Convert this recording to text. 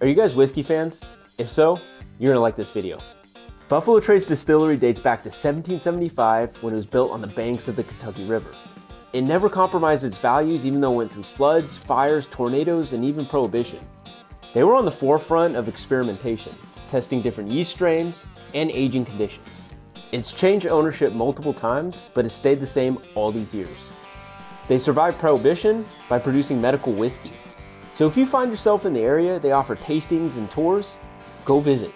Are you guys whiskey fans? If so, you're gonna like this video. Buffalo Trace Distillery dates back to 1775 when it was built on the banks of the Kentucky River. It never compromised its values even though it went through floods, fires, tornadoes, and even prohibition. They were on the forefront of experimentation, testing different yeast strains and aging conditions. It's changed ownership multiple times, but has stayed the same all these years. They survived prohibition by producing medical whiskey, so if you find yourself in the area, they offer tastings and tours, go visit.